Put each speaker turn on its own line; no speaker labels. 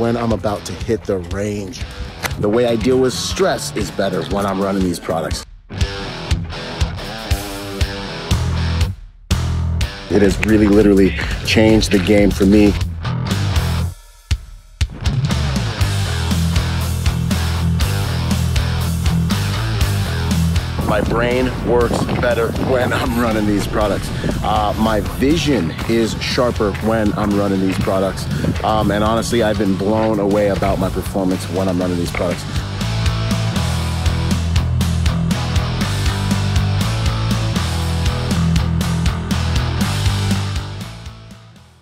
when I'm about to hit the range. The way I deal with stress is better when I'm running these products. It has really literally changed the game for me. My brain works better when I'm running these products. Uh, my vision is sharper when I'm running these products. Um, and honestly, I've been blown away about my performance when I'm running these products.